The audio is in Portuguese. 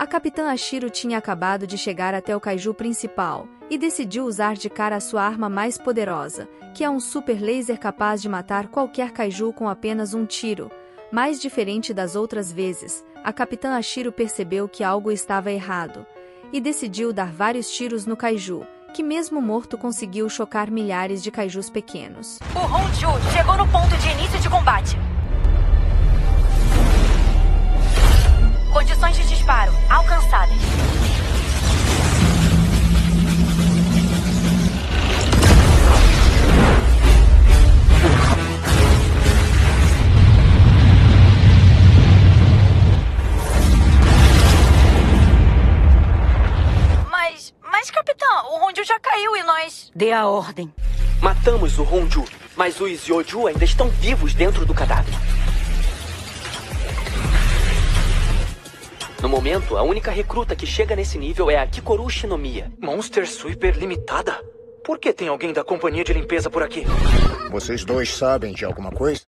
A capitã Ashiro tinha acabado de chegar até o kaiju principal e decidiu usar de cara a sua arma mais poderosa, que é um super laser capaz de matar qualquer kaiju com apenas um tiro. Mais diferente das outras vezes, a capitã Ashiro percebeu que algo estava errado e decidiu dar vários tiros no kaiju, que mesmo morto conseguiu chocar milhares de kaijus pequenos. O Honju chegou no ponto disparo alcançadas. Mas, mas capitã, o Honju já caiu e nós... Dê a ordem. Matamos o Honju, mas os Yoju ainda estão vivos dentro do cadáver. No momento, a única recruta que chega nesse nível é a Kikoru Shinomiya. Monster Sweeper Limitada? Por que tem alguém da companhia de limpeza por aqui? Vocês dois sabem de alguma coisa?